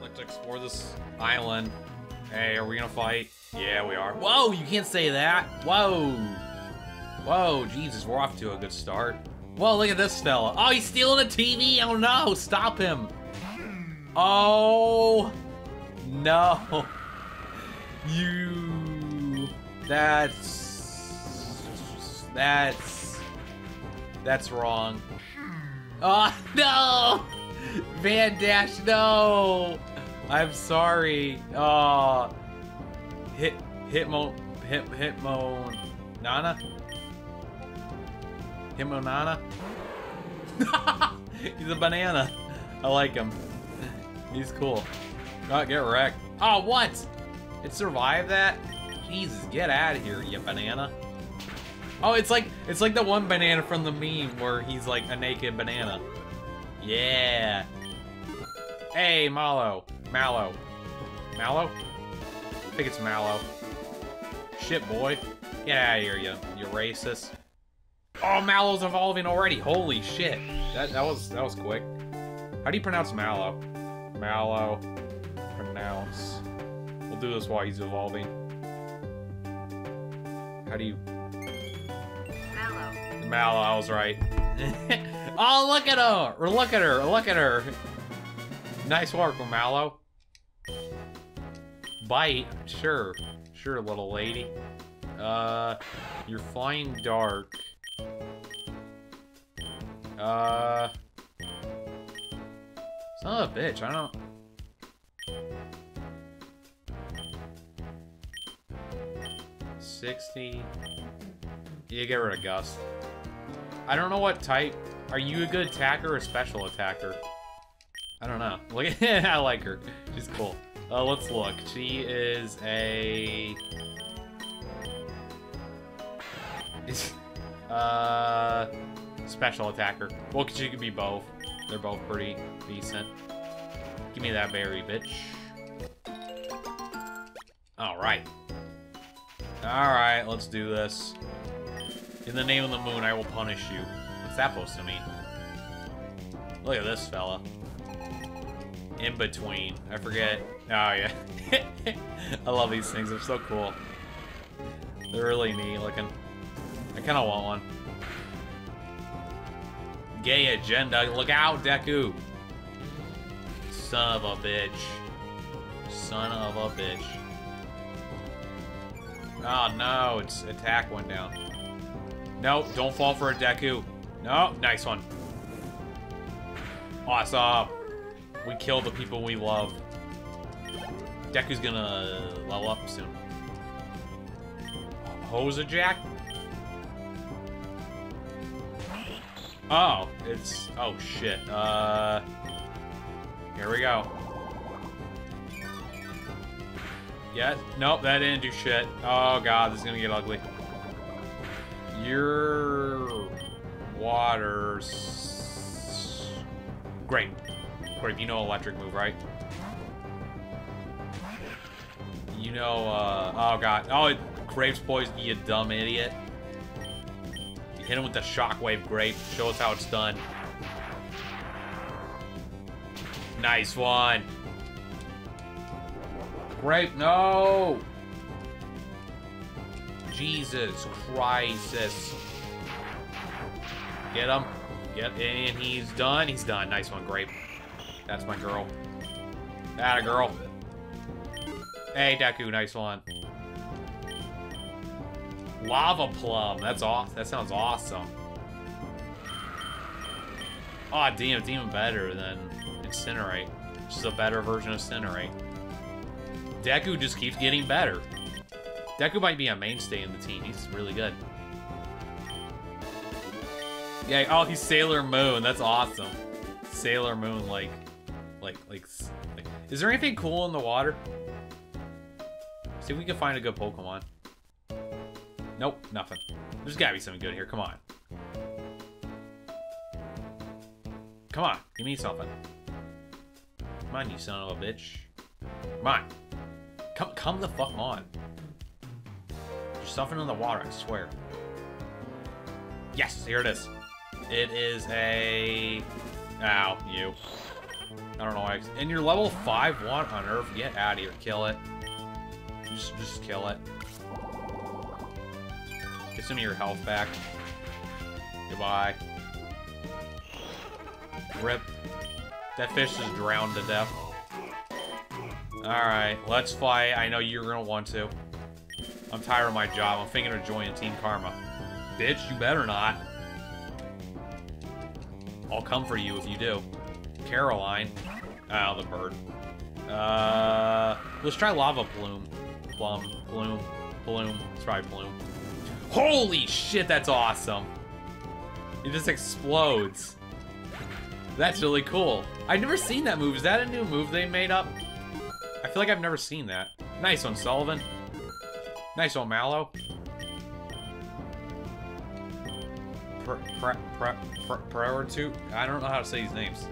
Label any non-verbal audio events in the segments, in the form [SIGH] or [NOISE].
Let's explore this island. Hey, are we gonna fight? Yeah, we are. Whoa, you can't say that. Whoa. Whoa, Jesus, we're off to a good start. Whoa, look at this fella. Oh, he's stealing a TV. Oh no, stop him. Oh, no. [LAUGHS] You, that's, that's, that's wrong. Oh, no. Van Dash, no. I'm sorry. Oh, hit, hitmo, hit, hitmo, Nana? Himonana? [LAUGHS] He's a banana. I like him. He's cool. Oh, get wrecked. Oh, what? It survived that? Jesus, get out of here, you banana. Oh, it's like it's like the one banana from the meme where he's like a naked banana. Yeah. Hey, Mallow. Mallow. Mallow? I think it's Mallow. Shit, boy. Get out of here, you, you racist. Oh, Mallow's evolving already. Holy shit. That, that was that was quick. How do you pronounce Mallow? Mallow. Pronounce. We'll do this while he's evolving. How do you... Mallow. Mallow, I was right. [LAUGHS] oh, look at her! Look at her! Look at her! Nice work, Mallow. Bite? Sure. Sure, little lady. Uh, you're flying dark. Uh... Son of a bitch, I don't... Sixty. Yeah, get rid of Gus. I don't know what type. Are you a good attacker or special attacker? I don't know. Look, [LAUGHS] I like her. She's cool. Uh, let's look. She is a. [LAUGHS] uh, special attacker. Well, she could be both. They're both pretty decent. Give me that berry, bitch. Alright. Alright, let's do this. In the name of the moon, I will punish you. Supposed to mean? Look at this fella. In between. I forget. Oh, yeah. [LAUGHS] I love these things. They're so cool. They're really neat looking. I kind of want one. Gay agenda. Look out, Deku. Son of a bitch. Son of a bitch. Oh, no. Its attack went down. No, don't fall for a Deku. No, nice one. Awesome. We kill the people we love. Deku's gonna level up soon. Hosa Jack? Oh, it's... Oh, shit. Uh... Here we go. Yeah, nope, that didn't do shit. Oh god, this is gonna get ugly. Your... Waters... Great. Great, you know electric move, right? You know, uh... Oh god. Oh, it craves poison, you dumb idiot. Hit him with the shockwave grape. Show us how it's done. Nice one. Grape, no! Jesus Christ. Get him. Yep, and he's done. He's done. Nice one, Grape. That's my girl. That a girl. Hey, Deku, nice one. Lava Plum. That's awesome. That sounds awesome. Oh, damn, it's even better than Incinerate. Just a better version of Incinerate. Deku just keeps getting better. Deku might be a mainstay in the team. He's really good. Yeah, oh, he's Sailor Moon. That's awesome. Sailor Moon, like, like, like, like. Is there anything cool in the water? See if we can find a good Pokemon. Nope, nothing. There's gotta be something good here. Come on. Come on, give me something. Come on, you son of a bitch. Come on. Come, come the fuck on. There's something in the water, I swear. Yes, here it is. It is a... Ow, you. I don't know why. And you're level 5 1 on Earth. Get out of here. Kill it. Just, just kill it. Get some of your health back. Goodbye. Rip. That fish is drowned to death. Alright, let's fight. I know you're gonna want to. I'm tired of my job. I'm thinking of joining Team Karma. Bitch, you better not. I'll come for you if you do. Caroline. Oh, the bird. Uh, let's try Lava Plume. Plum. Plume. Plume. Let's try Plume. Holy shit, that's awesome. It just explodes. That's really cool. I've never seen that move. Is that a new move they made up? I feel like I've never seen that. Nice one, Sullivan. Nice one, Mallow. Prior to? I don't know how to say these names.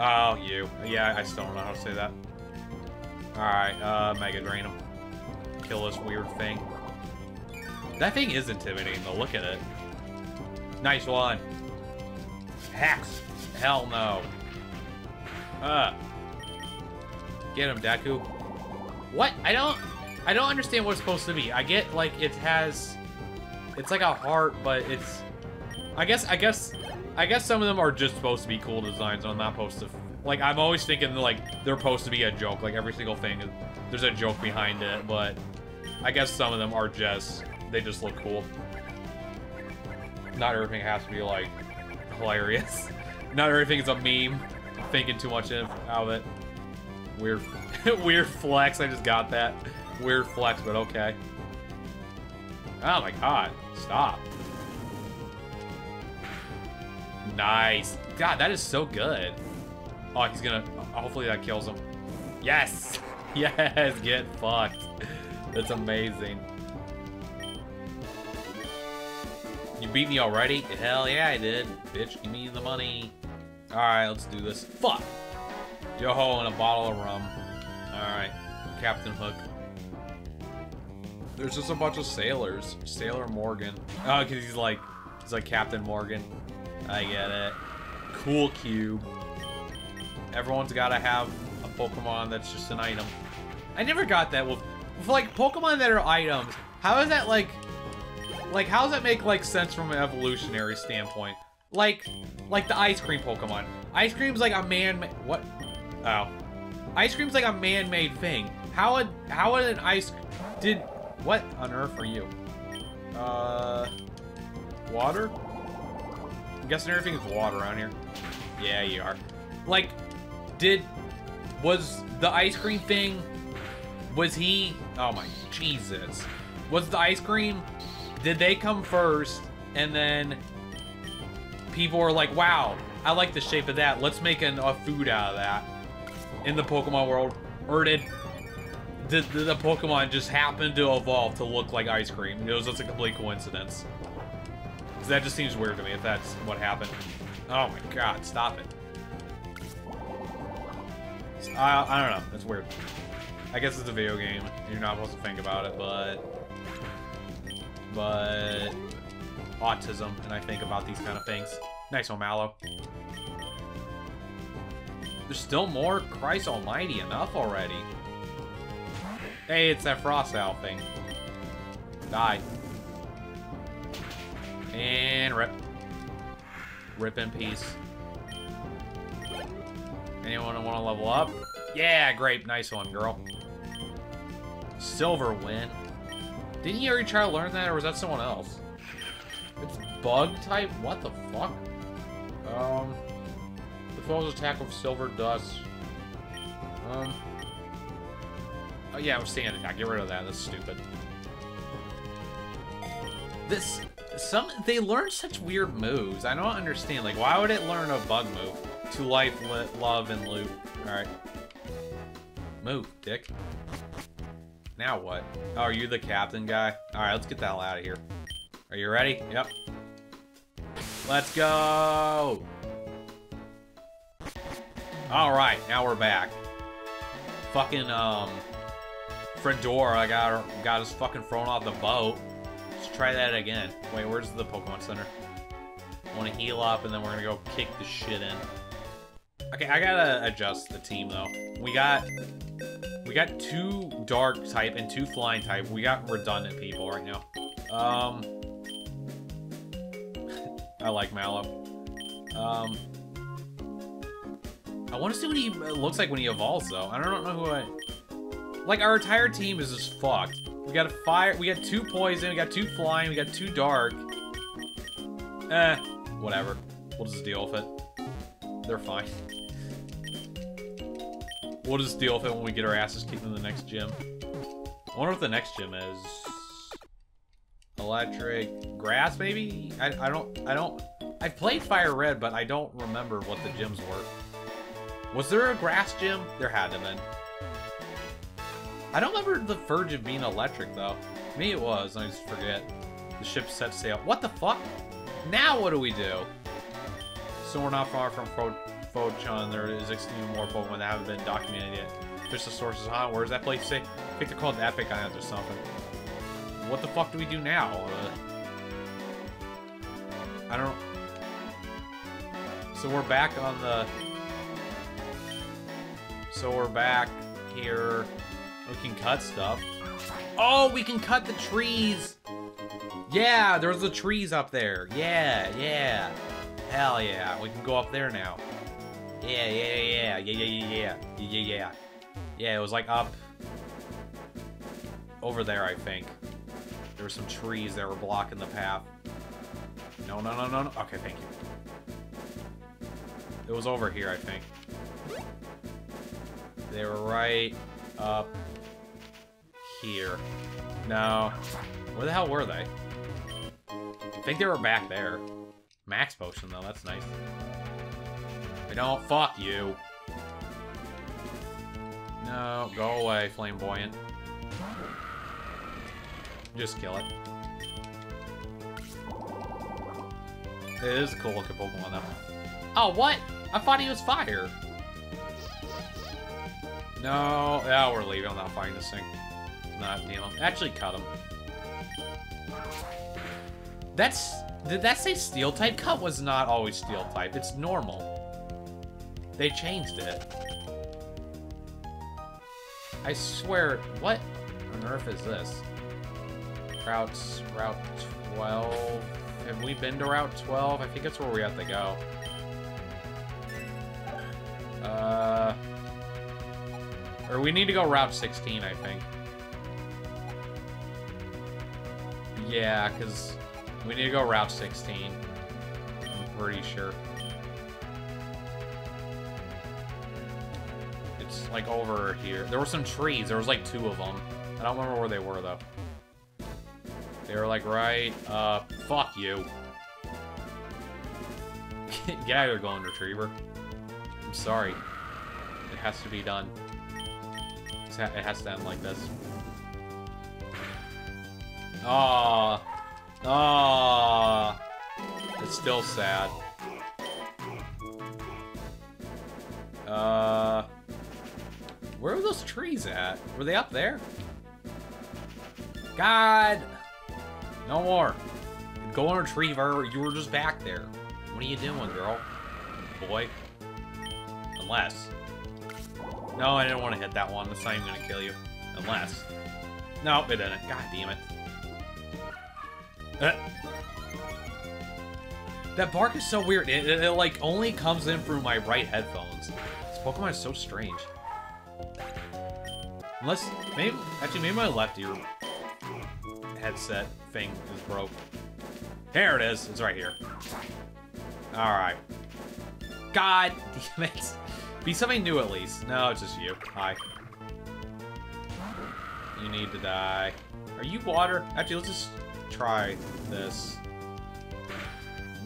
Oh, you. Yeah, I still don't know how to say that. Alright, uh, Mega Drain him. Kill this weird thing. That thing is intimidating, though. Look at it. Nice one. Hacks. Hell no. Uh. Get him, Deku. What? I don't... I don't understand what it's supposed to be. I get, like, it has... It's like a heart, but it's... I guess, I guess... I guess some of them are just supposed to be cool designs. I'm not supposed to... Like, I'm always thinking, like, they're supposed to be a joke. Like, every single thing, there's a joke behind it, but... I guess some of them are just... They just look cool. Not everything has to be, like, hilarious. [LAUGHS] Not everything is a meme. I'm thinking too much of it. Weird, [LAUGHS] weird flex. I just got that. Weird flex, but okay. Oh my god. Stop. Nice. God, that is so good. Oh, he's gonna... Oh, hopefully that kills him. Yes! [LAUGHS] Yes! Get fucked. That's amazing. You beat me already? Hell yeah, I did. Bitch, give me the money. Alright, let's do this. Fuck! Yo-ho and a bottle of rum. Alright. Captain Hook. There's just a bunch of sailors. Sailor Morgan. Oh, because he's like... He's like Captain Morgan. I get it. Cool Cube. Everyone's got to have a Pokemon that's just an item. I never got that with, with, like, Pokemon that are items. How is that, like... Like, how does that make, like, sense from an evolutionary standpoint? Like, like the ice cream Pokemon. Ice cream's like a man... What? Oh. Ice cream's like a man-made thing. How would, how would an ice... Did... What on earth are you? Uh... Water? I'm guessing water around here. Yeah, you are. Like, did... Was the ice cream thing... Was he... Oh my... Jesus. Was the ice cream... Did they come first, and then... People were like, wow, I like the shape of that. Let's make an, a food out of that. In the Pokemon world. Or did... Did the, the Pokemon just happen to evolve to look like ice cream? It was just a complete coincidence. That just seems weird to me if that's what happened. Oh my god, stop it. I, I don't know, that's weird. I guess it's a video game, you're not supposed to think about it, but... But... Autism, and I think about these kind of things. Nice one, Mallow. There's still more? Christ almighty, enough already. Hey, it's that Frost Owl thing. Die. And rip. Rip in peace. Anyone want to level up? Yeah, great. Nice one, girl. Silver Wind. Didn't you already try to learn that, or was that someone else? It's bug type? What the fuck? Um... The foes attack with silver dust. Um... Oh yeah, I'm standing attack. Get rid of that. That's stupid. This some they learn such weird moves. I don't understand. Like, why would it learn a bug move? To life, love, and loot. All right, move, dick. Now what? Oh, are you the captain guy? All right, let's get the hell out of here. Are you ready? Yep. Let's go. All right, now we're back. Fucking um, Fedora got got us fucking thrown off the boat. Try that again. Wait, where's the Pokemon Center? I want to heal up, and then we're gonna go kick the shit in. Okay, I gotta adjust the team though. We got we got two dark type and two flying type. We got redundant people right now. Um, [LAUGHS] I like Mallow. Um, I want to see what he looks like when he evolves though. I don't know who I. Like our entire team is just fucked. We got a fire. We got two poison. We got two flying. We got two dark. Eh, whatever. We'll just deal with it. They're fine. We'll just deal with it when we get our asses kicked in the next gym. I wonder what the next gym is. Electric grass, maybe? I, I don't I don't I've played Fire Red, but I don't remember what the gyms were. Was there a grass gym? There had to have been. I don't remember the verge of being electric though. Me it was, I just forget. The ship set sail. What the fuck? Now what do we do? So we're not far from Fo Fo-Chun. There is 16 more Pokemon that haven't been documented yet. Fish the sources, huh? Where's that place say? I think they're called Epic Islands or something. What the fuck do we do now? Uh, I don't... So we're back on the... So we're back here. We can cut stuff. Oh, we can cut the trees! Yeah, there's the trees up there. Yeah, yeah. Hell yeah. We can go up there now. Yeah, yeah, yeah, yeah, yeah, yeah, yeah, yeah, yeah. Yeah, it was like up over there, I think. There were some trees that were blocking the path. No, no, no, no, no. Okay, thank you. It was over here, I think. They were right up here. No. Where the hell were they? I think they were back there. Max potion, though. That's nice. I don't. Fuck you. No. Go away, flamboyant. Just kill it. It is a cool looking Pokemon, though. Oh, what? I thought he was fire. No. Yeah, we're leaving. I'm not fighting this thing. Not dealing. Actually, cut him. That's... Did that say steel type? Cut was not always steel type. It's normal. They changed it. I swear, what on earth is this? Routes, Route 12. Have we been to Route 12? I think that's where we have to go. Uh, or we need to go Route 16, I think. Yeah, because we need to go Route 16. I'm pretty sure. It's like over here. There were some trees. There was like two of them. I don't remember where they were, though. They were like right uh fuck you. [LAUGHS] Get out of here, Golden Retriever. I'm sorry. It has to be done. It has to end like this. Ah, ah. It's still sad. Uh, where are those trees at? Were they up there? God. No more. Golden Retriever, you were just back there. What are you doing, girl? Boy. Unless. No, I didn't want to hit that one. That's not even going to kill you. Unless. Nope, it didn't. God damn it. Uh. That bark is so weird. It, it, it, like, only comes in through my right headphones. This Pokemon is so strange. Unless, maybe, actually, maybe my left ear headset thing is broke. There it is. It's right here. Alright. God damn it. Be something new at least. No, it's just you. Hi. You need to die. Are you water? Actually, let's just try this.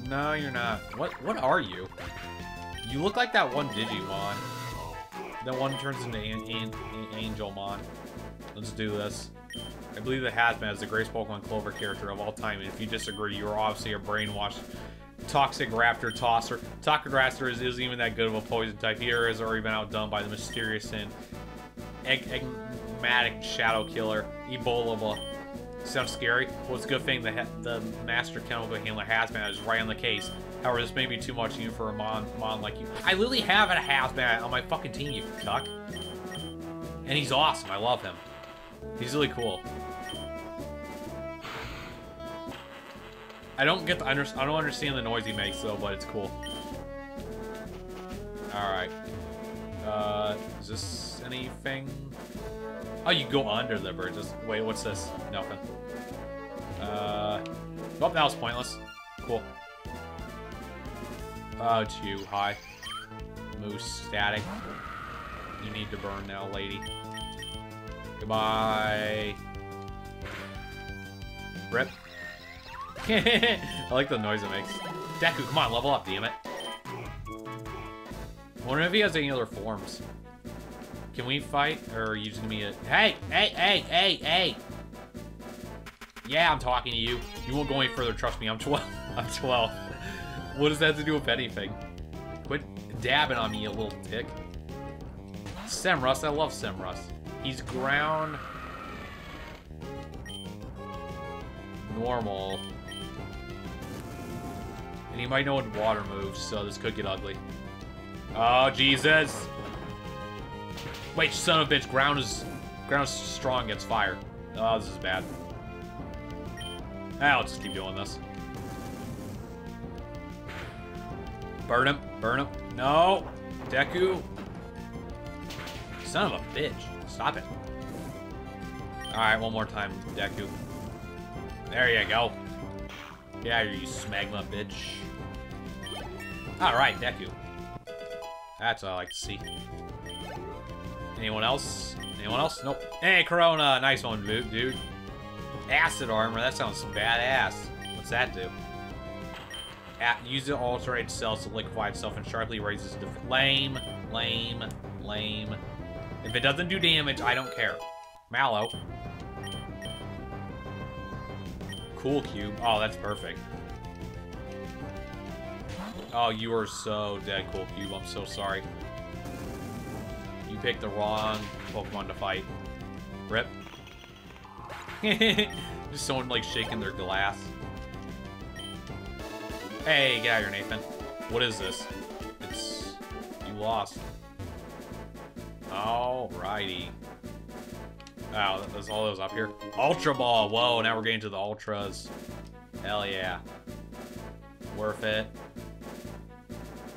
No, you're not. What What are you? You look like that one Digimon. That one turns into an, an, an Angelmon. Let's do this. I believe the Hazmat is the greatest Pokemon Clover character of all time, and if you disagree, you are obviously a brainwashed Toxic Raptor Tosser. Raptor is, isn't even that good of a poison type. He has already been outdone by the mysterious and enigmatic Shadow Killer, Ebola. Sounds scary. Well, it's a good thing the, the Master Chemical Handler Hazmat is right on the case. However, this may be too much even for a mon, mon like you. I literally have a hazmat on my fucking team, you cuck. And he's awesome. I love him. He's really cool. I don't get the under I don't understand the noise he makes though, but it's cool. All right. Uh, is this anything? Oh, you go under the bridge. Wait, what's this? Nothing. Uh, oh, that was pointless. Cool. Oh, it's you. Hi. Moose static. You need to burn now, lady. Goodbye. Rip. [LAUGHS] I like the noise it makes. Deku, come on, level up, damn it. I wonder if he has any other forms. Can we fight, or are you just gonna be a... Hey, hey, hey, hey, hey! Yeah, I'm talking to you. You won't go any further, trust me, I'm 12. [LAUGHS] I'm 12. what does that have to do with anything? Quit dabbing on me, you little dick. Semruss, I love Semruss. He's ground... Normal. And he might know when water moves, so this could get ugly. Oh, Jesus! Wait, son of a bitch, ground is... Ground is strong against fire. Oh, this is bad. Ah, I'll just keep doing this. Burn him. Burn him. No! Deku! Son of a bitch. Stop it. Alright, one more time, Deku. There you go. Get out of here, you smegma bitch. Alright, Deku. That's what I like to see. Anyone else? Anyone else? Nope. Hey, Corona! Nice one, dude. Acid armor, that sounds badass. What's that do? At, use the alterate cells to liquefy itself and sharply raises the lame, lame, lame. If it doesn't do damage, I don't care. Mallow. Cool cube. Oh, that's perfect. Oh, you are so dead, Cool Cube. I'm so sorry. Picked the wrong Pokemon to fight. Rip. [LAUGHS] Just someone, like, shaking their glass. Hey, get out of here, Nathan. What is this? It's... You lost. Alrighty. Wow, that's all those up here. Ultra Ball! Whoa, now we're getting to the Ultras. Hell yeah. Worth it.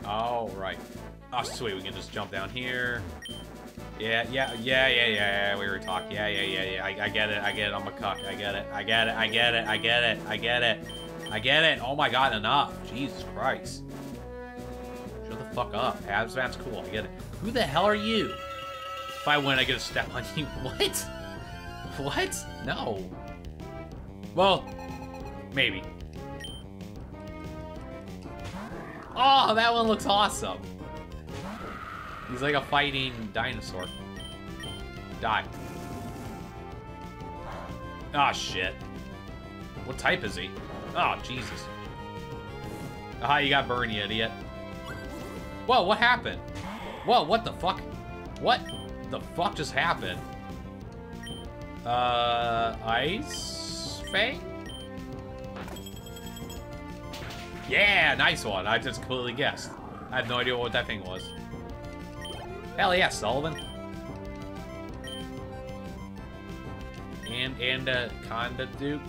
Alright. Oh, sweet, we can just jump down here. Yeah, yeah, yeah, yeah, yeah, we were talking. Yeah, yeah, yeah, yeah. I, I get it, I get it. I'm a cuck. I get it, I get it, I get it, I get it, I get it. I get it. Oh my god, enough. Jesus Christ. Shut the fuck up. Hazmat's cool, I get it. Who the hell are you? If I win, I get a step on you. What? What? No. Well, maybe. Oh, that one looks awesome. He's like a fighting dinosaur. Die. Ah, oh, shit. What type is he? Oh, Jesus. Aha, you got burned, you idiot. Whoa, what happened? Whoa, what the fuck? What the fuck just happened? Uh, Ice Fang? Yeah, nice one. I just completely guessed. I have no idea what that thing was. Hell yeah, Sullivan. And, and, uh, Conda Duke.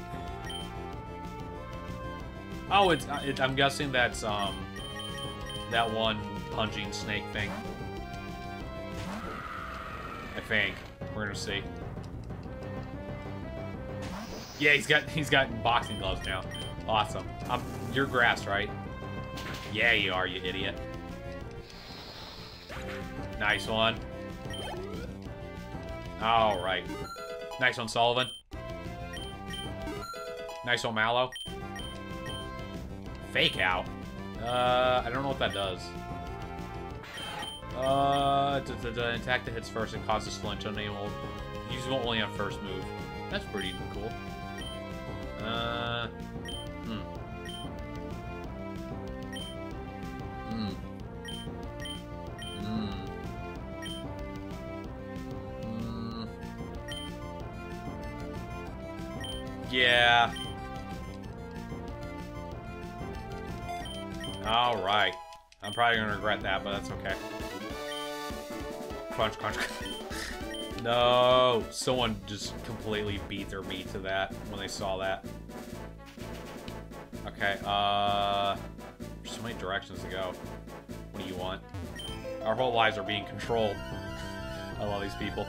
Oh, it's, uh, it, I'm guessing that's, um, that one punching snake thing. I think. We're gonna see. Yeah, he's got he's got boxing gloves now. Awesome. Um, you're grass, right? Yeah, you are, you idiot. Nice one. All right. Nice one, Sullivan. Nice one, Mallow. Fake out. Uh, I don't know what that does. Uh, attack that hits first and causes flinch unable. Use only on first move. That's pretty cool. Uh, Yeah. Alright. I'm probably gonna regret that, but that's okay. Crunch, crunch, crunch. [LAUGHS] No! Someone just completely beat their meat to that when they saw that. Okay, uh... There's so many directions to go. What do you want? Our whole lives are being controlled. [LAUGHS] I love these people.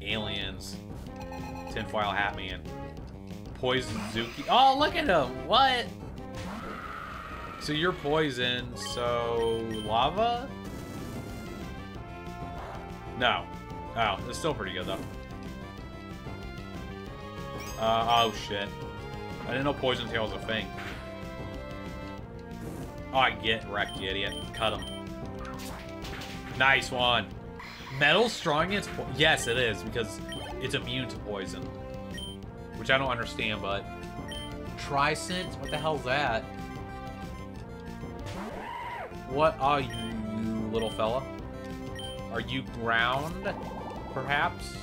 Aliens. Tinfoil Hat Man. Poison Zuki. Oh, look at him! What? So you're poison, so lava? No. Oh, it's still pretty good though. Uh, oh shit. I didn't know poison tail was a thing. Oh, I get wrecked, you idiot. Cut him. Nice one. Metal strong against Yes, it is, because it's immune to poison. Which I don't understand, but... Tricent? What the hell's that? What are you, little fella? Are you ground, perhaps?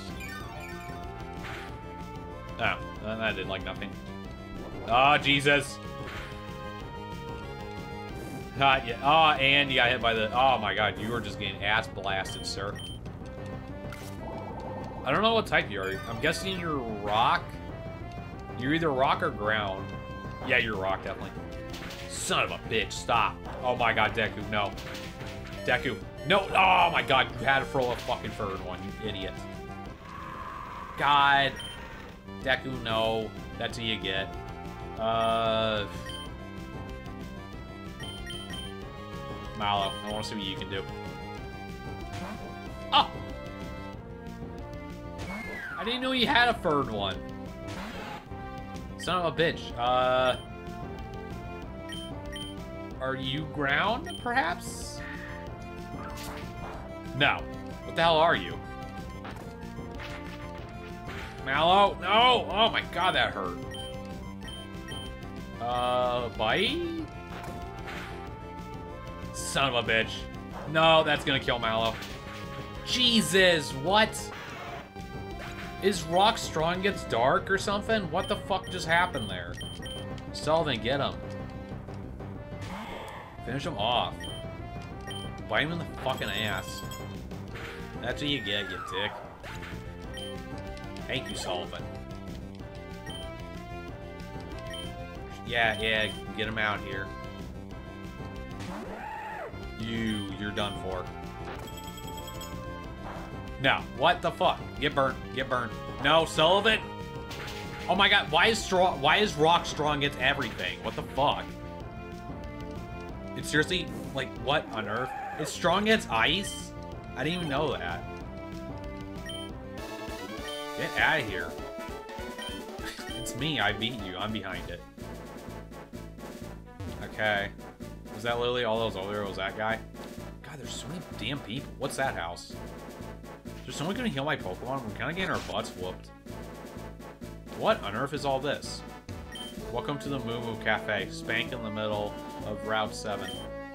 Ah, oh, that did like nothing. Oh, Jesus. Uh, yeah. Oh, and you got hit by the... Oh, my God. You were just getting ass blasted, sir. I don't know what type you are. I'm guessing you're rock. You're either rock or ground. Yeah, you're rock, definitely. Son of a bitch. Stop. Oh, my God, Deku. No. Deku. No. Oh, my God. You had to throw a fucking third one, you idiot. God. Deku, no. That's who you get. Uh... Mallow, I want to see what you can do. Oh! I didn't know you had a third one. Son of a bitch. Uh... Are you ground, perhaps? No. What the hell are you? Mallow? No! Oh my god, that hurt. Uh, bite? Son of a bitch. No, that's gonna kill Mallow. Jesus, what? Is Rock strong gets dark or something? What the fuck just happened there? Sullivan, get him. Finish him off. Bite him in the fucking ass. That's what you get, you dick. Thank you, Sullivan. Yeah, yeah, get him out here. You, you're done for. No, what the fuck? Get burned, get burned. No, Sullivan! Oh my god, why is strong why is rock strong against everything? What the fuck? It's seriously like what on earth? It's strong against ice? I didn't even know that. Get out of here. [LAUGHS] it's me, I beat you. I'm behind it. Okay. Was that literally all those over there? Was that guy? God, there's so many damn people. What's that house? Is there someone gonna heal my Pokemon? We're kinda getting our butts whooped. What on earth is all this? Welcome to the Moo Moo Cafe, spank in the middle of Route 7.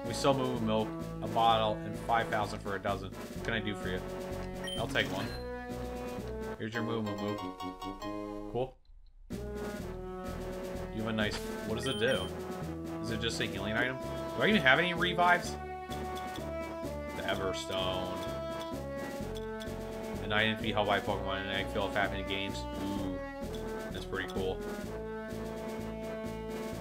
We sell Moo Moo milk, a bottle, and 5,000 for a dozen. What can I do for you? I'll take one. Here's your Moo Moo Moo. Cool. You have a nice... What does it do? Is it just a healing item? Do I even have any revives? The Everstone. An item to be held by Pokemon and an egg fill if happening games. Ooh. That's pretty cool.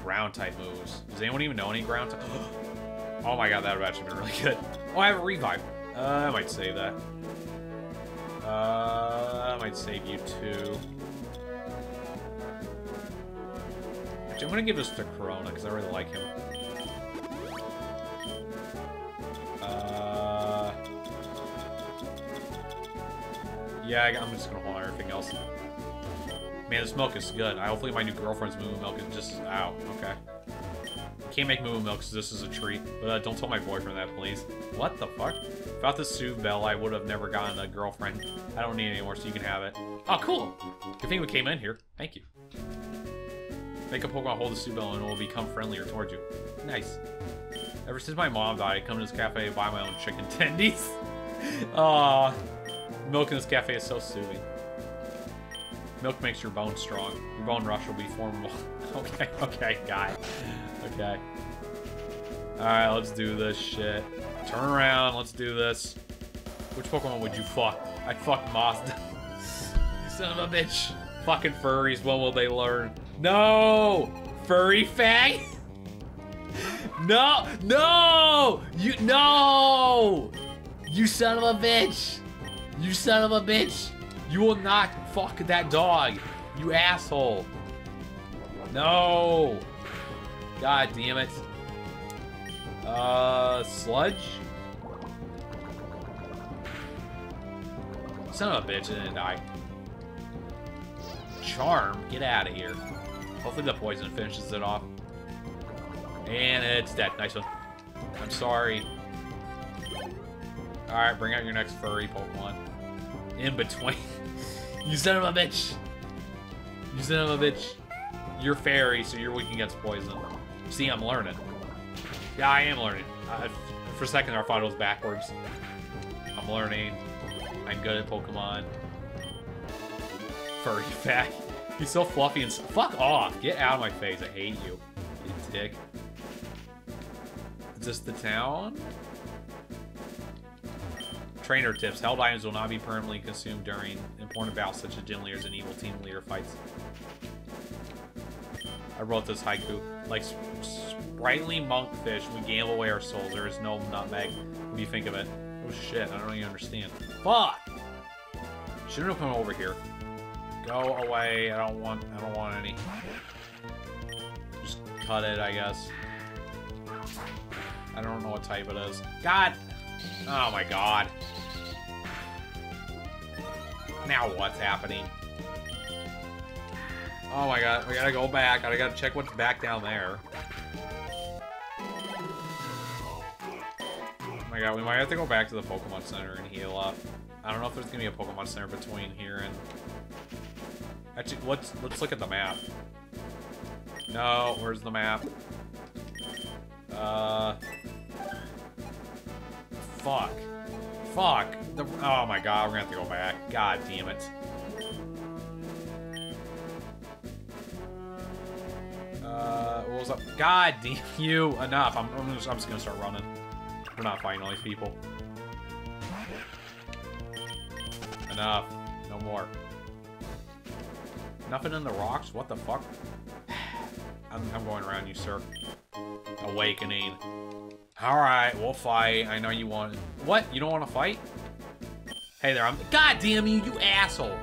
Ground type moves. Does anyone even know any ground type? [GASPS] oh my god, that would actually been really good. Oh, I have a revive. Uh, I might save that. Uh, I might save you too. Actually, I'm gonna give this to Corona because I really like him. Yeah, I'm just gonna hold on everything else. Man, this milk is good. I hopefully my new girlfriend's moo milk is just out. Okay. Can't make moo milk this is a treat. But uh, don't tell my boyfriend that, please. What the fuck? Without the Soothe Bell, I would have never gotten a girlfriend. I don't need it anymore, so you can have it. Oh, cool. Good thing we came in here. Thank you. Make a Pokemon hold the Soothe Bell and it will become friendlier towards you. Nice. Ever since my mom died, I come to this cafe and buy my own chicken [LAUGHS] tendies. [LAUGHS] Aw. Milk in this cafe is so soothing. Milk makes your bone strong. Your bone rush will be formable. [LAUGHS] okay, okay, guy. Okay. Alright, let's do this shit. Turn around, let's do this. Which Pokemon would you fuck? I'd fuck Mazda. [LAUGHS] son of a bitch. Fucking furries, what will they learn? No! Furry fag? [LAUGHS] no! No! You- No! You son of a bitch! You son of a bitch! You will not fuck that dog! You asshole! No! God damn it. Uh, sludge? Son of a bitch, it didn't die. Charm, get out of here. Hopefully the poison finishes it off. And it's dead. Nice one. I'm sorry. Alright, bring out your next furry Pokemon. In between. [LAUGHS] you son of a bitch. You son of a bitch. You're fairy, so you're weak against poison. See, I'm learning. Yeah, I am learning. For a second, our thought was backwards. I'm learning. I'm good at Pokemon. Furry [LAUGHS] fat. He's so fluffy and... Fuck off! Get out of my face. I hate you. You dick. Is this the town? Trainer tips. Held items will not be permanently consumed during important battles such as gym leaders and evil team leader fights. I wrote this haiku. Like sprightly monkfish, we gamble away our souls. There is no nutmeg. What do you think of it? Oh shit, I don't even understand. Fuck! Shouldn't have come over here. Go away. I don't want I don't want any. Just cut it, I guess. I don't know what type it is. God! Oh my god. Now what's happening? Oh my god, we gotta go back. I gotta check what's back down there. Oh my god, we might have to go back to the Pokemon Center and heal up. I don't know if there's gonna be a Pokemon Center between here and... Actually, let's, let's look at the map. No, where's the map? Uh... Fuck. Fuck. The, oh my god, we're gonna have to go back. God damn it. Uh, what was up? God damn you! Enough. I'm, I'm, just, I'm just gonna start running. We're not fighting all these people. Enough. No more. Nothing in the rocks? What the fuck? [SIGHS] I'm, I'm going around you, sir. Awakening. Alright, we'll fight. I know you want... What? You don't want to fight? Hey there, I'm... God damn you, you asshole!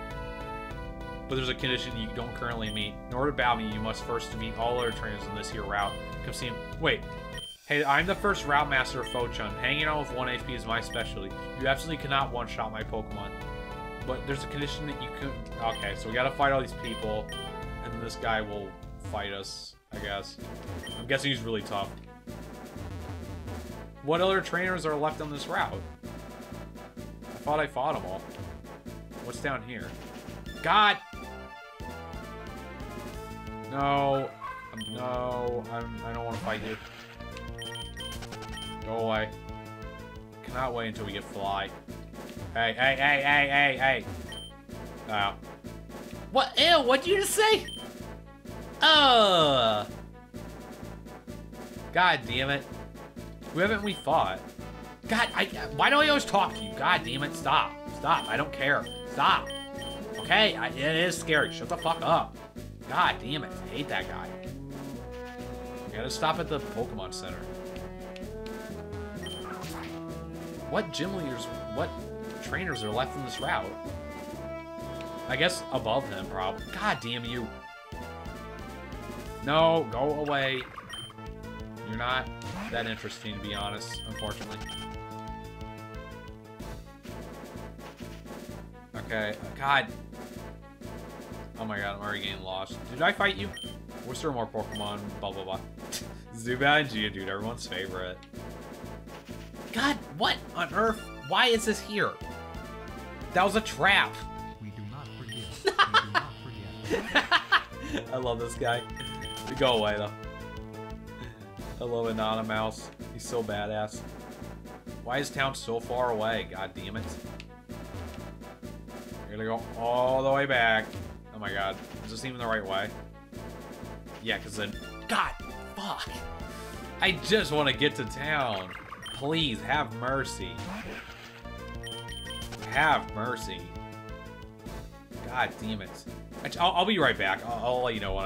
But there's a condition you don't currently meet. In order to battle me, you must first meet all other trainers in this here route. Come see him. Wait. Hey, I'm the first Route Master of Fo-Chun. Hanging out with 1 HP is my specialty. You absolutely cannot one-shot my Pokemon. But there's a condition that you could... Okay, so we gotta fight all these people. And this guy will fight us, I guess. I'm guessing he's really tough. What other trainers are left on this route? I thought I fought them all. What's down here? God! No. Um, no. I'm, I don't want to fight you. Go away. Cannot wait until we get Fly. Hey, hey, hey, hey, hey, hey. Oh. What? Ew, what'd you just say? Uh. God damn it. Who haven't we fought? God, I, why do I always talk to you? God damn it, stop. Stop, I don't care. Stop. Okay, I, it is scary. Shut the fuck up. God damn it, I hate that guy. Gotta stop at the Pokemon Center. What gym leaders, what trainers are left in this route? I guess above him, probably. God damn you. No, go away. You're not that interesting, to be honest, unfortunately. Okay, uh, God. Oh my god, I'm already getting lost. Did I fight you? Was there more Pokemon? Blah, blah, blah. [LAUGHS] Zubat and Geodude, everyone's favorite. God, what on earth? Why is this here? That was a trap. We do not forget. We do not forget. [LAUGHS] I love this guy. Go away, though. I love Anonymous. He's so badass. Why is town so far away? God damn it. Gonna go all the way back. Oh my god. Is this even the right way? Yeah, because then... God! Fuck! I just want to get to town. Please, have mercy. Have mercy. God damn it. I'll, I'll be right back. I'll, I'll let you know when